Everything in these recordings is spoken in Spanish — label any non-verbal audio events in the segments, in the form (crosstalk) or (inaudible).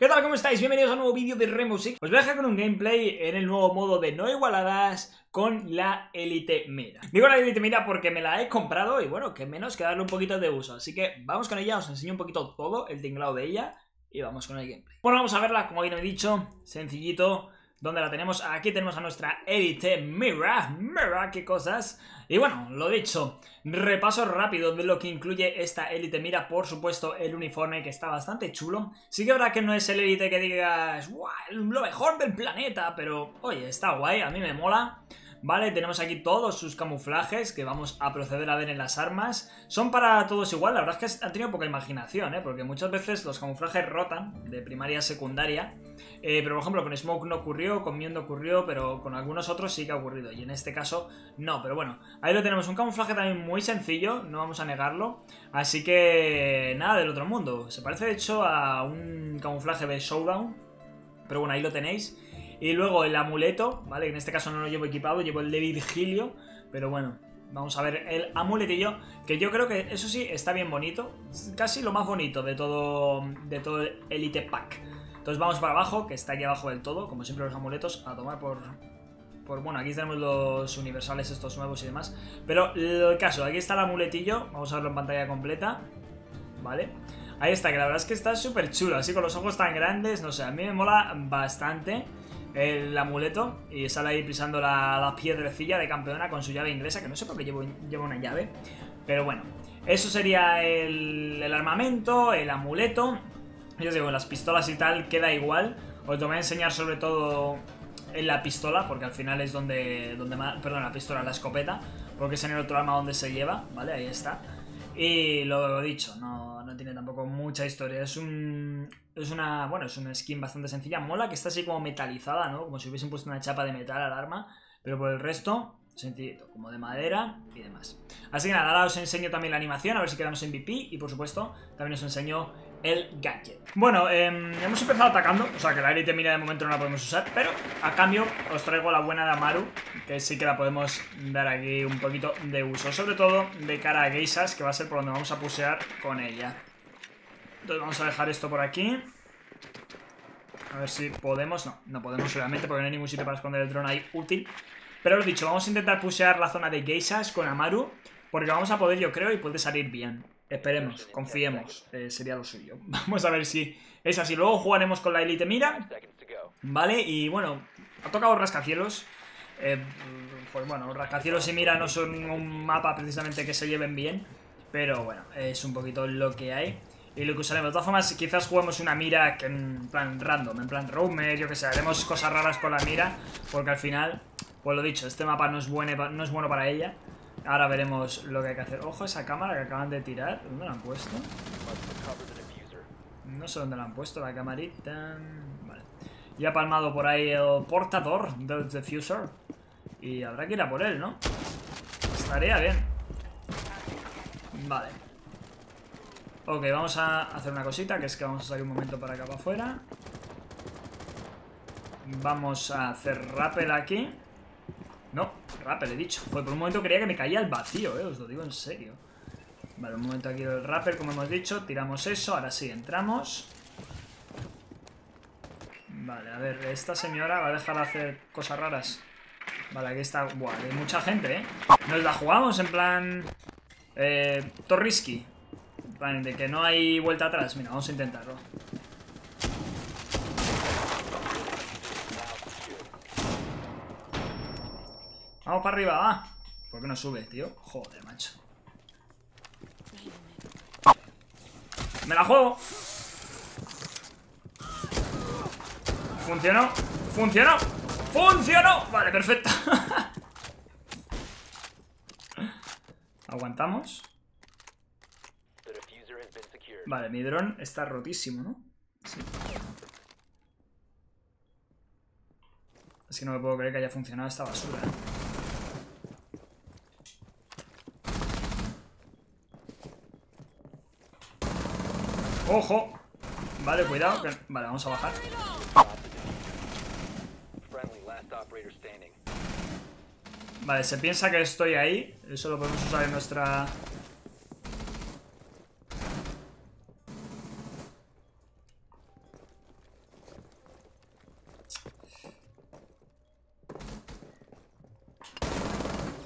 ¿Qué tal? ¿Cómo estáis? Bienvenidos a un nuevo vídeo de Six. Os voy a dejar con un gameplay en el nuevo modo de no igualadas con la Elite Mira. Digo la Elite Mira porque me la he comprado y bueno, que menos que darle un poquito de uso. Así que vamos con ella, os enseño un poquito todo, el tinglado de ella y vamos con el gameplay. Bueno, vamos a verla, como bien he dicho, sencillito. ¿Dónde la tenemos? Aquí tenemos a nuestra Elite Mira. Mira, qué cosas. Y bueno, lo dicho, repaso rápido de lo que incluye esta Elite Mira. Por supuesto, el uniforme que está bastante chulo. Sí que habrá que no es el Elite que digas, lo mejor del planeta! Pero, oye, está guay, a mí me mola. Vale, tenemos aquí todos sus camuflajes que vamos a proceder a ver en las armas. Son para todos igual, la verdad es que han tenido poca imaginación, ¿eh? Porque muchas veces los camuflajes rotan de primaria a secundaria. Eh, pero por ejemplo con Smoke no ocurrió, con Mion no ocurrió, pero con algunos otros sí que ha ocurrido. Y en este caso no, pero bueno, ahí lo tenemos. Un camuflaje también muy sencillo, no vamos a negarlo. Así que nada del otro mundo. Se parece de hecho a un camuflaje de Showdown. Pero bueno, ahí lo tenéis. Y luego el amuleto, ¿vale? En este caso no lo llevo equipado, llevo el de Virgilio. Pero bueno, vamos a ver el amuletillo. Que yo creo que eso sí está bien bonito. Casi lo más bonito de todo, de todo el Elite Pack. Entonces vamos para abajo, que está aquí abajo del todo. Como siempre los amuletos, a tomar por... por bueno, aquí tenemos los universales estos nuevos y demás. Pero el caso, aquí está el amuletillo. Vamos a verlo en pantalla completa. ¿Vale? Ahí está, que la verdad es que está súper chulo. Así con los ojos tan grandes, no sé, a mí me mola bastante el amuleto y sale ahí pisando la, la piedrecilla de campeona con su llave inglesa, que no sé por qué llevo, una llave, pero bueno, eso sería el, armamento, el amuleto, yo os digo, las pistolas y tal queda igual, os lo voy a enseñar sobre todo en la pistola, porque al final es donde, donde perdón, la pistola, la escopeta, porque es en el otro arma donde se lleva, ¿vale? Ahí está. Y lo dicho, no, no tiene tampoco mucha historia. Es un. Es una. Bueno, es una skin bastante sencilla. Mola que está así como metalizada, ¿no? Como si hubiesen puesto una chapa de metal al arma. Pero por el resto, sencillito, como de madera y demás. Así que nada, ahora os enseño también la animación, a ver si quedamos en VP. Y por supuesto, también os enseño el gadget. Bueno, em, hemos empezado atacando, o sea que la élite mira de momento no la podemos usar, pero a cambio os traigo la buena de Amaru, que sí que la podemos dar aquí un poquito de uso, sobre todo de cara a Geisas, que va a ser por donde vamos a pusear con ella. Entonces vamos a dejar esto por aquí. A ver si podemos, no, no podemos obviamente porque no hay ningún sitio para esconder el dron ahí útil. Pero lo dicho, vamos a intentar pusear la zona de Geisas con Amaru, porque vamos a poder yo creo y puede salir bien. Esperemos, confiemos, eh, sería lo suyo. (laughs) Vamos a ver si es así. Luego jugaremos con la Elite Mira, ¿vale? Y bueno, ha tocado rascacielos. Eh, pues bueno, rascacielos y Mira no son un mapa precisamente que se lleven bien, pero bueno, es un poquito lo que hay. Y lo que usaremos, de todas formas, quizás juguemos una mira que en plan random, en plan roamer, yo que sé, haremos cosas raras con la mira, porque al final, pues lo dicho, este mapa no es no es bueno para ella. Ahora veremos lo que hay que hacer. Ojo esa cámara que acaban de tirar. ¿Dónde la han puesto? No sé dónde la han puesto la camarita. Vale. Y ha palmado por ahí el portador del diffuser. Y habrá que ir a por él, ¿no? Estaría bien. Vale. Ok, vamos a hacer una cosita, que es que vamos a salir un momento para acá para afuera. Vamos a hacer rappel aquí. No, rappel he dicho. Pues por un momento creía que me caía el vacío, eh, os lo digo en serio. Vale, un momento aquí el rapper, como hemos dicho. Tiramos eso, ahora sí, entramos. Vale, a ver, esta señora va a dejar de hacer cosas raras. Vale, aquí está. Buah, hay mucha gente, ¿eh? Nos la jugamos en plan... Eh, Torrisky. En plan, de que no hay vuelta atrás. Mira, vamos a intentarlo. Para arriba, va. ¿Por qué no sube, tío? Joder, macho. ¡Me la juego! ¿Funcionó? ¿Funcionó? ¡Funcionó! Vale, perfecto. (laughs) Aguantamos. Vale, mi dron está rotísimo, ¿no? Sí. Es que no me puedo creer que haya funcionado esta basura, ¿eh? ¡Ojo! Vale, cuidado. Vale, vamos a bajar. Vale, se piensa que estoy ahí. Eso lo podemos usar en nuestra...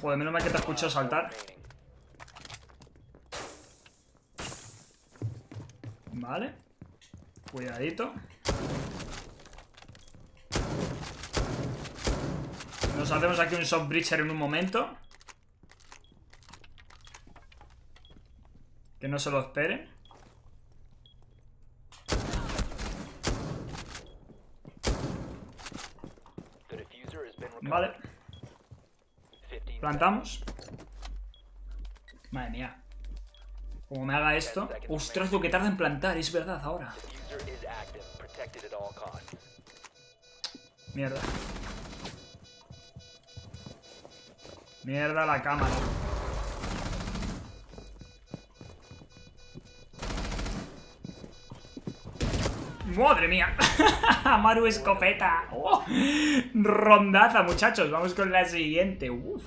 Joder, menos mal que te escucho saltar. Vale. Cuidadito. Nos hacemos aquí un soft breacher en un momento. Que no se lo esperen. Vale. Plantamos. Madre mía. Como me haga esto. Ostras, lo que tarda en plantar, es verdad ahora. Mierda. Mierda la cámara. ¡Madre mía! (laughs) Maru escopeta. Oh, rondaza, muchachos. Vamos con la siguiente. Uf.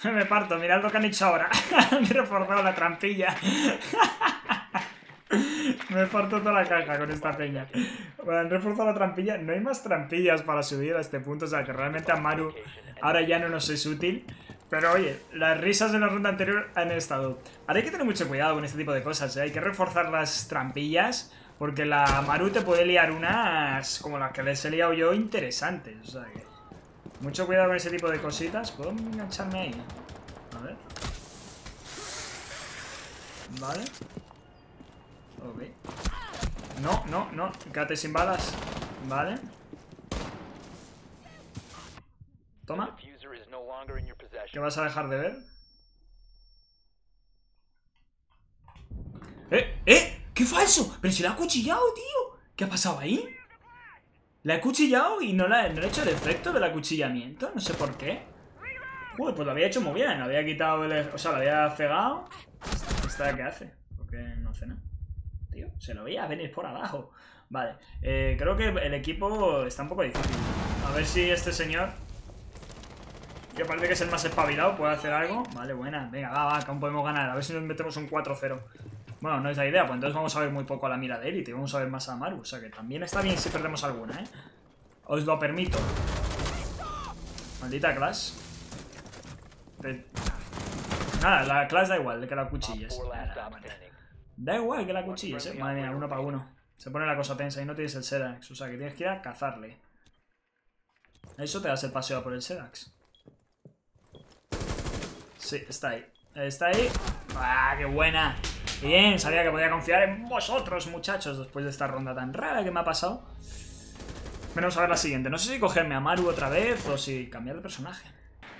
(laughs) Me parto, mirad lo que han hecho ahora. (laughs) han reforzado la trampilla. (laughs) Me parto toda la caja con esta peña. Bueno, han reforzado la trampilla. No hay más trampillas para subir a este punto. O sea, que realmente a Maru ahora ya no nos es útil. Pero oye, las risas de la ronda anterior han estado. Ahora hay que tener mucho cuidado con este tipo de cosas. ¿eh? Hay que reforzar las trampillas. Porque la Maru te puede liar unas como las que les he liado yo interesantes. O sea que... Mucho cuidado con ese tipo de cositas. ¿Puedo engancharme ahí? A ver. Vale. Ok. No, no, no. Quédate sin balas. Vale. Toma. ¿Qué vas a dejar de ver? ¡Eh! ¡Eh! ¡Qué falso! ¡Pero si la ha cuchillado, tío! ¿Qué ha pasado ahí? La he cuchillado y no, la, no he hecho el efecto del acuchillamiento. No sé por qué. Joder, pues lo había hecho muy bien. Lo había quitado el... O sea, lo había cegado. ¿Esta qué hace? Porque no hace nada. Tío, se lo veía venir por abajo. Vale. Eh, creo que el equipo está un poco difícil. A ver si este señor... Que parece que es el más espabilado, puede hacer algo. Vale, buena. Venga, va, va, aún podemos ganar. A ver si nos metemos un 4-0. Bueno, no es la idea, pues entonces vamos a ver muy poco a la mira de élite. Vamos a ver más a Maru. O sea que también está bien si perdemos alguna, ¿eh? Os lo permito. Maldita Clash. Nada, la Clash da igual, de que la cuchilles. Da igual que la cuchilles, eh. Madre mía, uno para uno. Se pone la cosa tensa y no tienes el Sedax. O sea que tienes que ir a cazarle. Eso te das el paseo por el Sedax. Sí, está ahí. Está ahí. ¡Ah, qué buena! Bien, sabía que podía confiar en vosotros, muchachos, después de esta ronda tan rara que me ha pasado. Vamos a ver la siguiente. No sé si cogerme a Maru otra vez o si cambiar de personaje.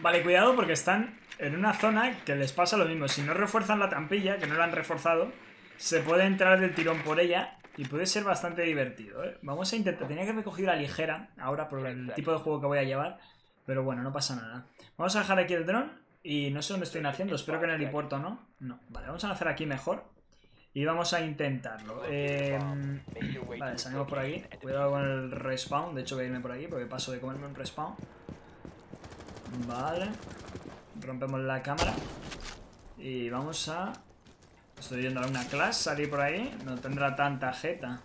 Vale, cuidado porque están en una zona que les pasa lo mismo. Si no refuerzan la trampilla, que no la han reforzado, se puede entrar del tirón por ella y puede ser bastante divertido. ¿eh? Vamos a intentar... Tenía que haber cogido la ligera ahora por el tipo de juego que voy a llevar, pero bueno, no pasa nada. Vamos a dejar aquí el dron y no sé dónde estoy naciendo, espero que en el helipuerto no. No, vale, vamos a nacer aquí mejor. Y vamos a intentarlo. Eh, vale, salimos por aquí. Cuidado con el respawn. De hecho voy a irme por aquí porque paso de comerme un respawn. Vale. Rompemos la cámara. Y vamos a... Estoy viendo a una clase salir por ahí. No tendrá tanta jeta.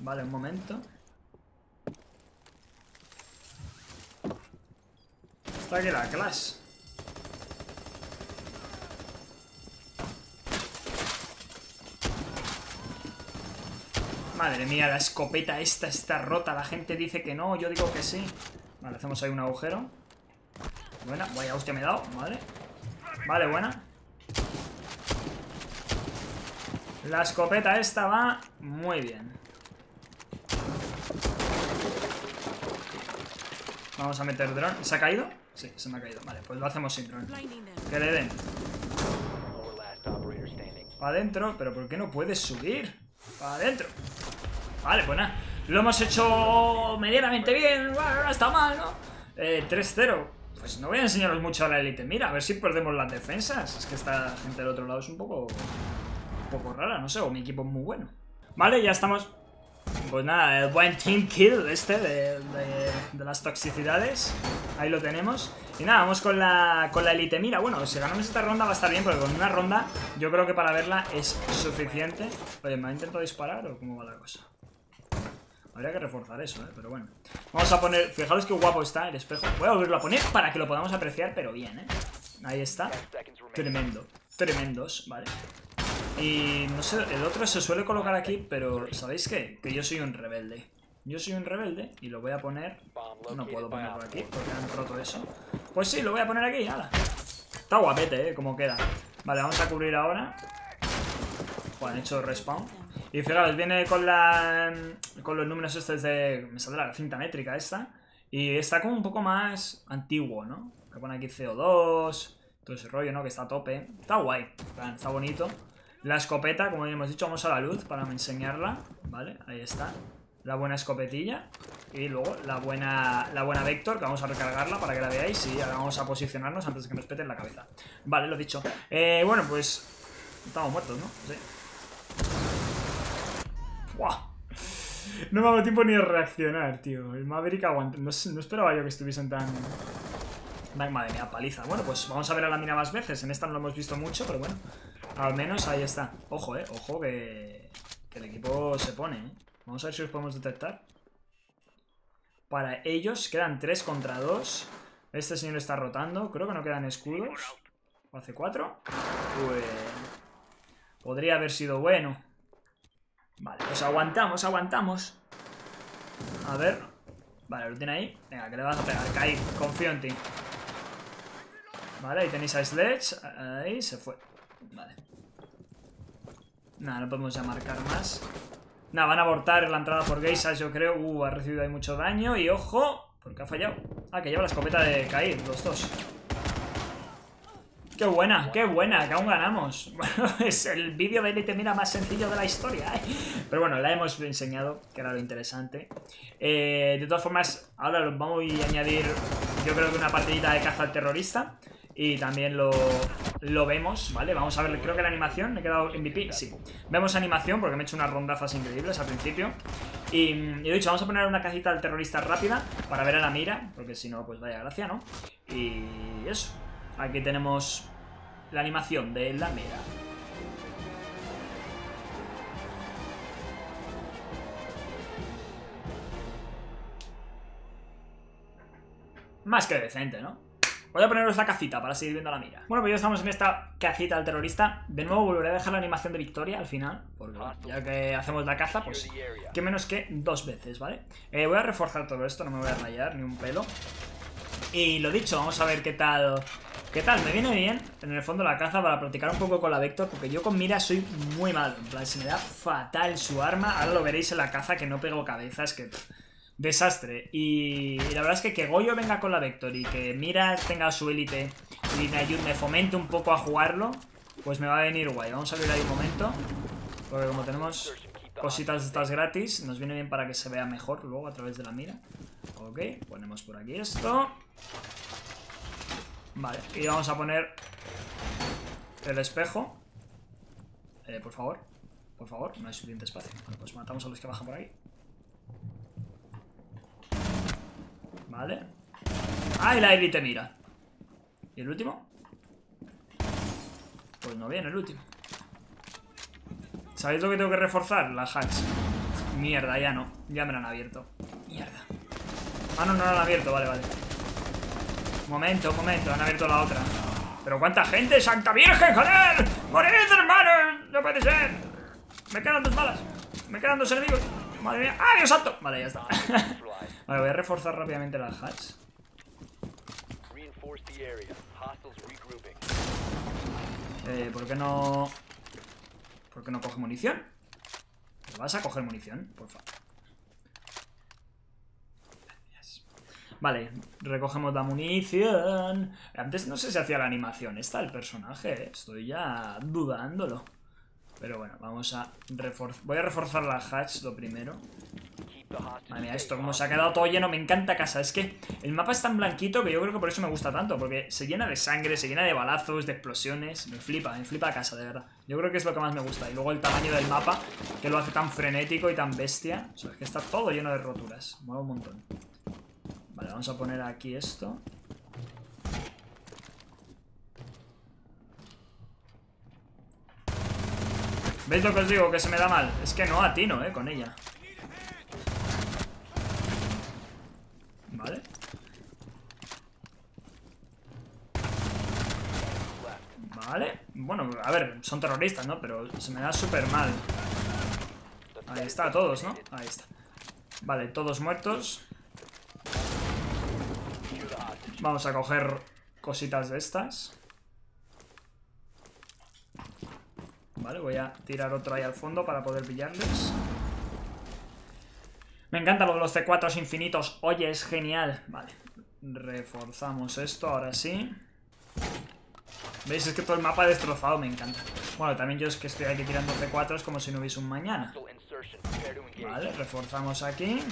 Vale, un momento. Está aquí la clase. Madre mía, la escopeta esta está rota. La gente dice que no, yo digo que sí. Vale, hacemos ahí un agujero. Buena, vaya hostia me he dado, vale. Vale, buena. La escopeta esta va muy bien. Vamos a meter dron. ¿Se ha caído? Sí, se me ha caído. Vale, pues lo hacemos sin dron. Que le den. Para adentro, pero ¿por qué no puedes subir? Para adentro. Vale, pues nada. Lo hemos hecho medianamente bien. Bueno, no está mal, ¿no? Eh, 3-0. Pues no voy a enseñaros mucho a la élite. Mira, a ver si perdemos las defensas. Es que esta gente del otro lado es un poco... Un poco rara, no sé. O mi equipo es muy bueno. Vale, ya estamos... Pues nada, el buen team kill este de, las toxicidades. Ahí lo tenemos. Y nada, vamos con la, con la elite. Mira, bueno, si ganamos esta ronda va a estar bien, porque con una ronda yo creo que para verla es suficiente. Oye, ¿me ha intentado disparar o cómo va la cosa? Habría que reforzar eso, ¿eh? Pero bueno. Vamos a poner... Fijaros qué guapo está el espejo. Voy a volverlo a poner para que lo podamos apreciar, pero bien, ¿eh? Ahí está. Tremendo. Tremendos, vale. Y no sé, el otro se suele colocar aquí, pero ¿sabéis qué? Que yo soy un rebelde. Yo soy un rebelde y lo voy a poner... No puedo ponerlo aquí porque han roto eso. Pues sí, lo voy a poner aquí, ala. Está guapete, ¿eh? Como queda. Vale, vamos a cubrir ahora. Bueno, han hecho respawn. Y fijaros, viene con la con los números estos de... Me saldrá la cinta métrica esta. Y está como un poco más antiguo, ¿no? Que pone aquí CO2, todo ese rollo, ¿no? Que está a tope. Está guay, está bonito. La escopeta, como ya hemos dicho, vamos a la luz para enseñarla. Vale, ahí está. La buena escopetilla. Y luego la buena, la buena Vector, que vamos a recargarla para que la veáis. Y ahora vamos a posicionarnos antes de que nos peten la cabeza. Vale, lo dicho. Eh, bueno, pues... Estamos muertos, ¿no? Sí. No me hago tiempo ni de reaccionar, tío. El Maverick aguanta. No esperaba yo que estuviesen tan... Madre mía, paliza. Bueno, pues vamos a ver a la mina más veces. En esta no lo hemos visto mucho, pero bueno. Al menos ahí está. Ojo, eh. Ojo que, que el equipo se pone, eh. Vamos a ver si los podemos detectar. Para ellos quedan 3 contra 2. Este señor está rotando. Creo que no quedan escudos. ¿O hace 4? Pues... Podría haber sido bueno. Vale, pues aguantamos, aguantamos. A ver. Vale, lo tiene ahí. Venga, que le vas a pegar. Kai, confío en ti. Vale, ahí tenéis a Sledge. Ahí se fue. Vale. Nada, no podemos ya marcar más. Nada, van a abortar la entrada por Geisas, yo creo. Uh, ha recibido ahí mucho daño. Y ojo, porque ha fallado. Ah, que lleva la escopeta de caer, los dos. ¡Qué buena! ¡Qué buena! Que aún ganamos. (laughs) Bueno, es el vídeo de Elite Mira más sencillo de la historia, ¿eh? Pero bueno, la hemos enseñado, que era lo interesante. Eh, de todas formas, ahora vamos a añadir, yo creo que una partidita de caza al terrorista. Y también lo, lo vemos, ¿vale? Vamos a ver, creo que la animación, ¿me he quedado MVP? Sí. Vemos animación porque me he hecho unas rondazas increíbles al principio. Y, y he dicho, vamos a poner una cajita al terrorista rápida para ver a la mira, porque si no, pues vaya gracia, ¿no? Y eso. Aquí tenemos la animación de la mira. Más que decente, ¿no? Voy a poneros la cacita para seguir viendo la mira. Bueno, pues ya estamos en esta cacita del terrorista. De nuevo volveré a dejar la animación de victoria al final. Porque ya que hacemos la caza, pues que menos que dos veces, ¿vale? Eh, voy a reforzar todo esto, no me voy a rayar ni un pelo. Y lo dicho, vamos a ver qué tal ¿Qué tal? Me viene bien, en el fondo, la caza para practicar un poco con la Vector, porque yo con mira soy muy malo. En plan, se me da fatal su arma. Ahora lo veréis en la caza que no pego cabezas, que... desastre. Y, la verdad es que que Goyo venga con la Vector y que Mira tenga su élite y me, ayude, me fomente un poco a jugarlo, pues me va a venir guay. Vamos a ver ahí un momento, porque como tenemos cositas estas gratis, nos viene bien para que se vea mejor luego a través de la mira. Ok, ponemos por aquí esto. Vale, y vamos a poner el espejo. Eh, por favor. Por favor, no hay suficiente espacio. pues matamos a los que bajan por ahí. Vale. ¡Ah, y la élite mira! ¿Y el último? Pues no viene el último. ¿Sabéis lo que tengo que reforzar? La hatch. Mierda, ya no. Ya me la han abierto. Mierda. Ah, no, no la han abierto. Vale, vale. Momento, momento, han abierto la otra. ¿Pero cuánta gente? ¡Santa Virgen, joder! ¡Morid, hermano! ¡No puede ser! Me quedan dos balas. Me quedan dos enemigos. Madre mía. ¡Ah, Dios santo! Vale, ya está. (laughs) vale, voy a reforzar rápidamente las hatch. Eh, ¿por qué no...? ¿Por qué no coge munición? ¿Vas a coger munición? Por favor. Vale, recogemos la munición. Antes no sé si hacía la animación esta el personaje, ¿eh? estoy ya dudándolo. Pero bueno, vamos a reforzar. Voy a reforzar la hatch lo primero. Madre mía, esto como se ha quedado todo lleno, me encanta casa. Es que el mapa es tan blanquito que yo creo que por eso me gusta tanto. Porque se llena de sangre, se llena de balazos, de explosiones. Me flipa, me flipa casa, de verdad. Yo creo que es lo que más me gusta. Y luego el tamaño del mapa, que lo hace tan frenético y tan bestia. O sea, es que está todo lleno de roturas. Mola un montón. Vale, vamos a poner aquí esto. ¿Veis lo que os digo? Que se me da mal. Es que no atino, eh, con ella. Vale. Vale. Bueno, a ver, son terroristas, ¿no? Pero se me da súper mal. Ahí está, todos, ¿no? Ahí está. Vale, todos muertos. Vamos a coger cositas de estas. Vale, voy a tirar otro ahí al fondo para poder pillarles. Me encanta lo de los C4 infinitos. Oye, es genial. Vale, reforzamos esto, ahora sí. ¿Veis? Es que todo el mapa destrozado, me encanta. Bueno, también yo es que estoy aquí tirando C4 es como si no hubiese un mañana. Vale, reforzamos aquí.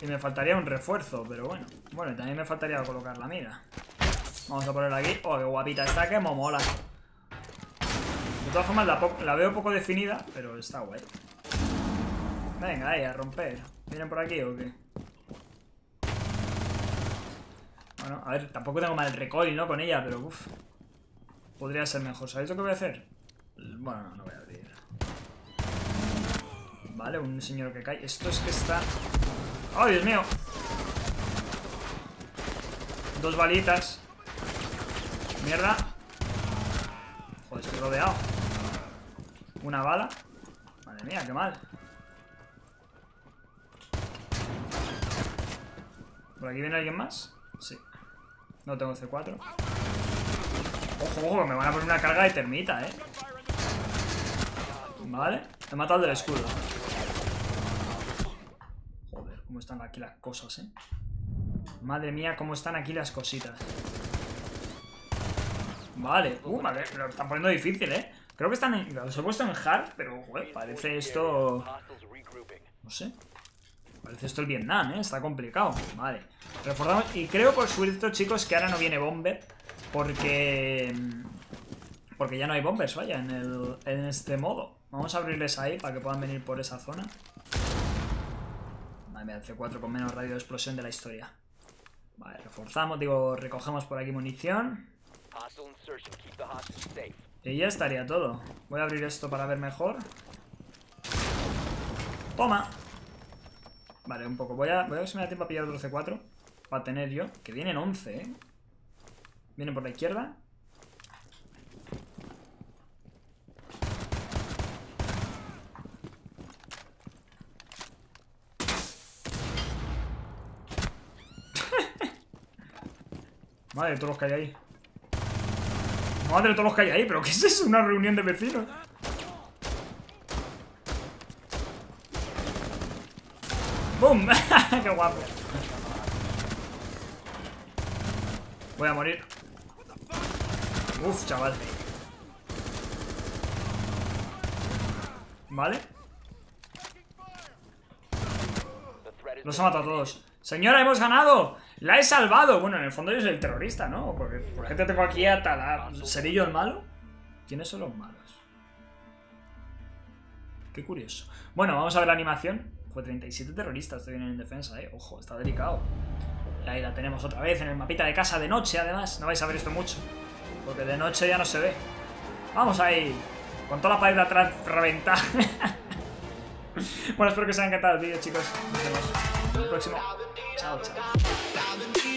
Y me faltaría un refuerzo, pero bueno. Bueno, también me faltaría colocar la mira. Vamos a ponerla aquí. Oh, qué guapita está, que mola. De todas formas, la, veo poco definida, pero está guay. Venga, ahí, a romper. ¿Vienen por aquí o qué? Bueno, a ver, tampoco tengo mal recoil, ¿no? Con ella, pero uff. Podría ser mejor. ¿Sabéis lo que voy a hacer? Bueno, no, no voy a abrir. Vale, un señor que cae. Esto es que está... ¡Oh, Dios mío! Dos balitas. Mierda. Joder, estoy rodeado. Una bala. Madre mía, qué mal. ¿Por aquí viene alguien más? Sí. No tengo C4. Ojo, ojo, me van a poner una carga de termita, eh. Vale. He matado del escudo. Joder, cómo están aquí las cosas, eh. Madre mía, cómo están aquí las cositas. Vale. Uh, madre, lo están poniendo difícil, eh. Creo que están en... Los he puesto en hard, pero, joder, parece esto... No sé. Parece esto el Vietnam, ¿eh? Está complicado. Vale. Reforzamos. Y creo, por suerte, chicos, que ahora no viene Bomber. Porque... Porque ya no hay bombers, vaya, en, el, en este modo. Vamos a abrirles ahí para que puedan venir por esa zona. Vale, mira, C4 con menos radio de explosión de la historia. Vale, reforzamos, digo, recogemos por aquí munición. Y ya estaría todo. Voy a abrir esto para ver mejor. ¡Toma! Vale, un poco. Voy a, voy a ver si me da tiempo a pillar otro C4. Para tener yo. Que vienen 11, ¿eh? Vienen por la izquierda. (laughs) Madre, todos los que hay ahí. Madre, todos los que hay ahí. ¿Pero qué es eso? ¿Una reunión de vecinos? ¡Bum! (laughs) ¡Qué guapo! Voy a morir. Uf, chaval. ¿Vale? Los ha matado a todos. Señora, hemos ganado. La he salvado. Bueno, en el fondo yo soy el terrorista, ¿no? Porque, ¿Por qué te tengo aquí atada? ¿Seré yo el malo? ¿Quiénes son los malos? Qué curioso. Bueno, vamos a ver la animación. Fue 37 terroristas te vienen en defensa, eh. Ojo, está delicado. Ahí la tenemos otra vez en el mapita de casa de noche, además. No vais a ver esto mucho. Porque de noche ya no se ve. Vamos ahí. Con toda la pared de atrás reventada. (laughs) bueno, espero que os haya encantado el vídeo, chicos. Nos vemos en el próximo. Ciao, ciao.